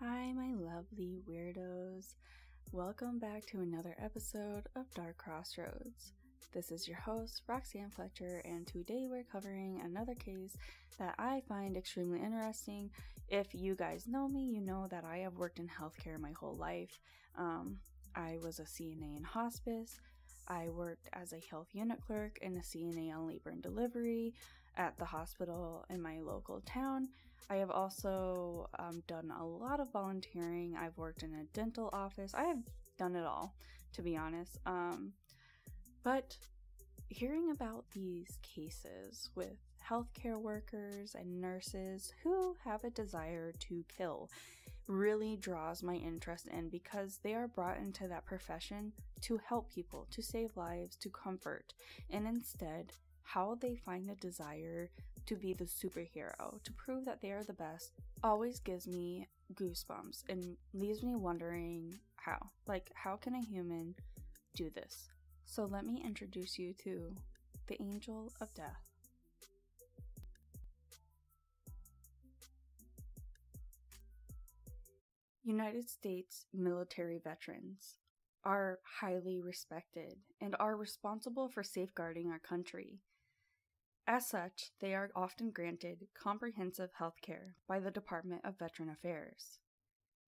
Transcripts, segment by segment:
Hi, my lovely weirdos. Welcome back to another episode of Dark Crossroads. This is your host, Roxanne Fletcher, and today we're covering another case that I find extremely interesting. If you guys know me, you know that I have worked in healthcare my whole life. Um, I was a CNA in hospice, I worked as a health unit clerk and a CNA on labor and delivery at the hospital in my local town. I have also um, done a lot of volunteering. I've worked in a dental office. I have done it all, to be honest. Um, but hearing about these cases with healthcare workers and nurses who have a desire to kill really draws my interest in because they are brought into that profession to help people, to save lives, to comfort, and instead, how they find the desire to be the superhero, to prove that they are the best, always gives me goosebumps and leaves me wondering how. Like, how can a human do this? So, let me introduce you to the Angel of Death. United States military veterans are highly respected and are responsible for safeguarding our country. As such, they are often granted comprehensive health care by the Department of Veteran Affairs.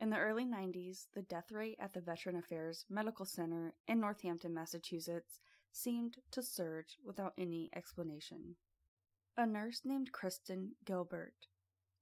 In the early 90s, the death rate at the Veteran Affairs Medical Center in Northampton, Massachusetts seemed to surge without any explanation. A nurse named Kristen Gilbert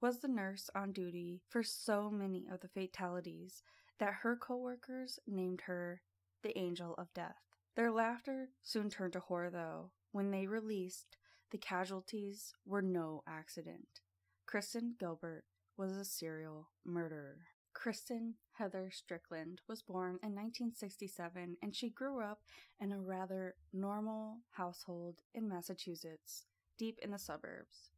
was the nurse on duty for so many of the fatalities that her coworkers named her the Angel of Death. Their laughter soon turned to horror, though, when they released the casualties were no accident. Kristen Gilbert was a serial murderer. Kristen Heather Strickland was born in 1967 and she grew up in a rather normal household in Massachusetts, deep in the suburbs.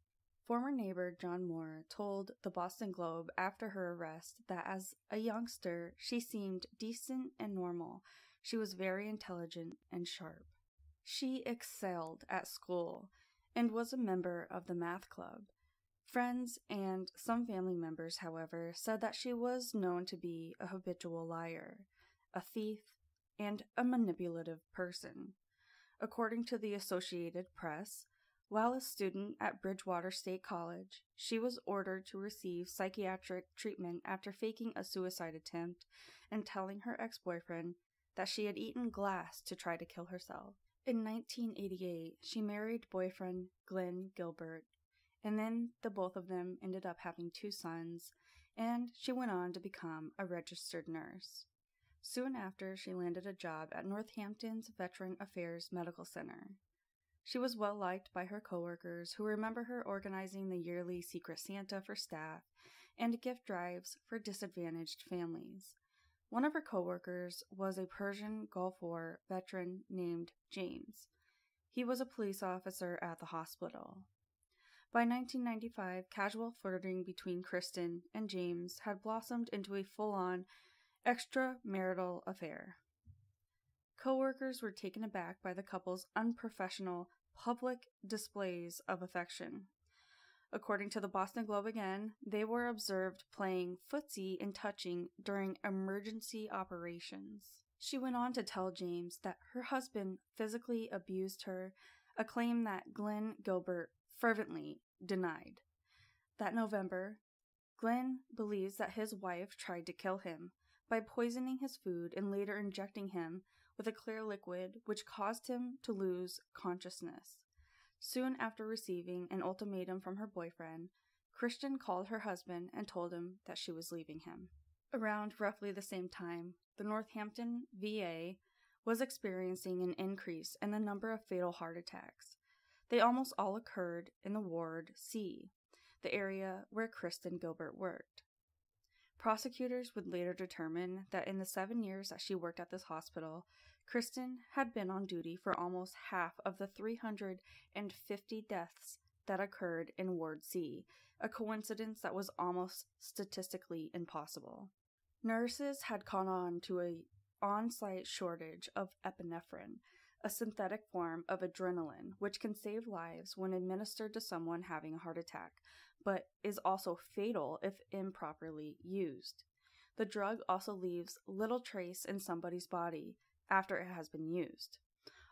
Former neighbor John Moore told the Boston Globe after her arrest that as a youngster she seemed decent and normal. She was very intelligent and sharp. She excelled at school and was a member of the math club. Friends and some family members, however, said that she was known to be a habitual liar, a thief, and a manipulative person. According to the Associated Press, while a student at Bridgewater State College, she was ordered to receive psychiatric treatment after faking a suicide attempt and telling her ex boyfriend that she had eaten glass to try to kill herself. In 1988, she married boyfriend Glenn Gilbert and then the both of them ended up having two sons, and she went on to become a registered nurse. Soon after, she landed a job at Northampton's Veteran Affairs Medical Center. She was well liked by her coworkers who remember her organizing the yearly Secret Santa for staff and gift drives for disadvantaged families. One of her coworkers was a Persian Gulf War veteran named James. He was a police officer at the hospital. By 1995, casual flirting between Kristen and James had blossomed into a full on extramarital affair. Coworkers were taken aback by the couple's unprofessional public displays of affection. According to the Boston Globe again, they were observed playing footsie and touching during emergency operations. She went on to tell James that her husband physically abused her, a claim that Glenn Gilbert fervently denied. That November, Glenn believes that his wife tried to kill him by poisoning his food and later injecting him with a clear liquid which caused him to lose consciousness. Soon after receiving an ultimatum from her boyfriend, Kristen called her husband and told him that she was leaving him. Around roughly the same time, the Northampton VA was experiencing an increase in the number of fatal heart attacks. They almost all occurred in the Ward C, the area where Kristen Gilbert worked. Prosecutors would later determine that in the seven years that she worked at this hospital, Kristen had been on duty for almost half of the 350 deaths that occurred in Ward C, a coincidence that was almost statistically impossible. Nurses had caught on to a on-site shortage of epinephrine, a synthetic form of adrenaline, which can save lives when administered to someone having a heart attack, but is also fatal if improperly used. the drug also leaves little trace in somebody's body after it has been used.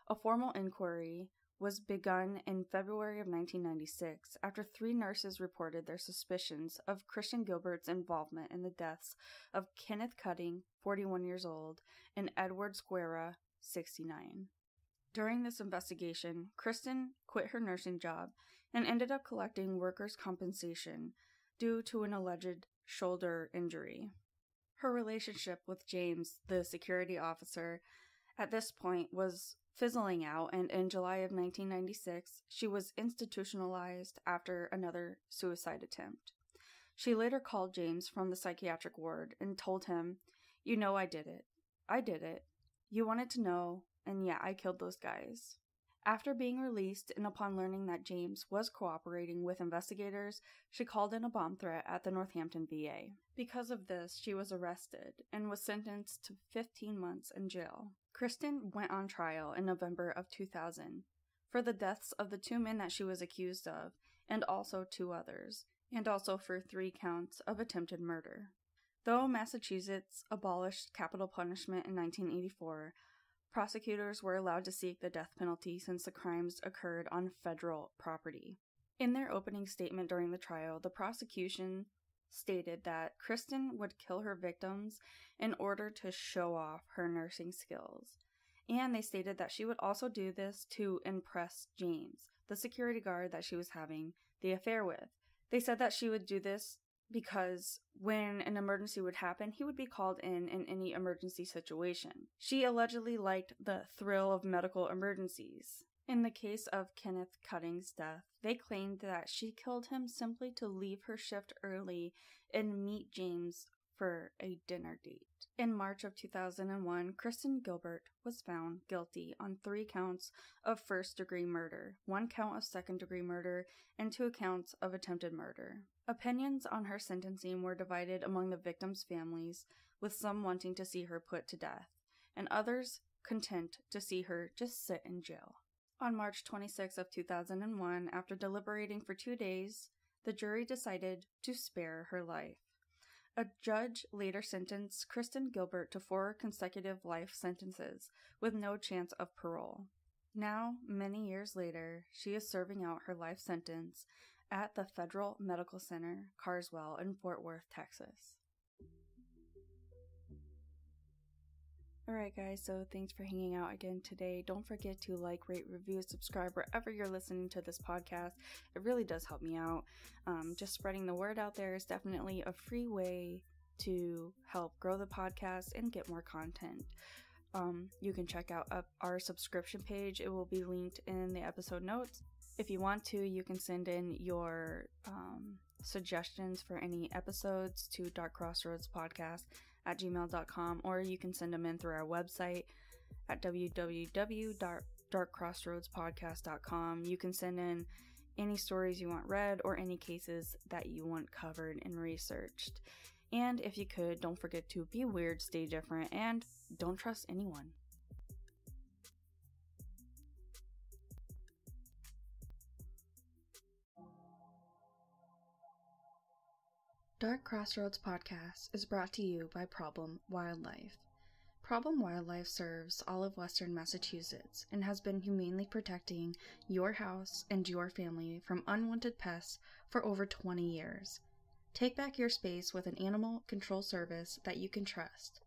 A formal inquiry was begun in February of 1996 after three nurses reported their suspicions of Kristen Gilbert's involvement in the deaths of Kenneth Cutting, 41 years old, and Edward Skwira, 69. During this investigation, Kristen quit her nursing job and ended up collecting workers' compensation due to an alleged shoulder injury. Her relationship with James, the security officer, at this point was fizzling out, and in July of 1996, she was institutionalized after another suicide attempt. She later called James from the psychiatric ward and told him, You know, I did it. I did it. You wanted to know, and yeah, I killed those guys. After being released and upon learning that James was cooperating with investigators, she called in a bomb threat at the Northampton VA. Because of this, she was arrested and was sentenced to 15 months in jail. Kristen went on trial in November of 2000 for the deaths of the two men that she was accused of, and also two others, and also for three counts of attempted murder. Though Massachusetts abolished capital punishment in 1984, prosecutors were allowed to seek the death penalty since the crimes occurred on federal property. In their opening statement during the trial, the prosecution stated that Kristen would kill her victims in order to show off her nursing skills. And they stated that she would also do this to impress James, the security guard that she was having the affair with. They said that she would do this because when an emergency would happen, he would be called in in any emergency situation. She allegedly liked the thrill of medical emergencies. In the case of Kenneth Cutting's death, they claimed that she killed him simply to leave her shift early and meet James for a dinner date. In March of 2001, Kristen Gilbert was found guilty on three counts of first degree murder, one count of second degree murder, and two counts of attempted murder. Opinions on her sentencing were divided among the victims' families, with some wanting to see her put to death, and others content to see her just sit in jail. On March 26 of 2001, after deliberating for 2 days, the jury decided to spare her life. A judge later sentenced Kristen Gilbert to four consecutive life sentences with no chance of parole. Now, many years later, she is serving out her life sentence at the Federal Medical Center, Carswell, in Fort Worth, Texas. Alright, guys, so thanks for hanging out again today. Don't forget to like, rate, review, subscribe wherever you're listening to this podcast. It really does help me out. Um, just spreading the word out there is definitely a free way to help grow the podcast and get more content. Um, you can check out our subscription page, it will be linked in the episode notes. If you want to, you can send in your um, suggestions for any episodes to Dark Crossroads Podcast at gmail.com, or you can send them in through our website at www.darkcrossroadspodcast.com. You can send in any stories you want read or any cases that you want covered and researched. And if you could, don't forget to be weird, stay different, and don't trust anyone. Dark Crossroads podcast is brought to you by Problem Wildlife. Problem Wildlife serves all of Western Massachusetts and has been humanely protecting your house and your family from unwanted pests for over 20 years. Take back your space with an animal control service that you can trust.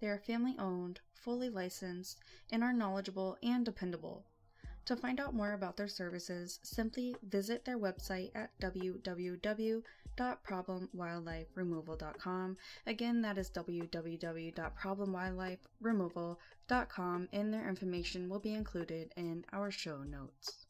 They are family owned, fully licensed, and are knowledgeable and dependable. To find out more about their services, simply visit their website at www.problemwildliferemoval.com. Again, that is www.problemwildliferemoval.com, and their information will be included in our show notes.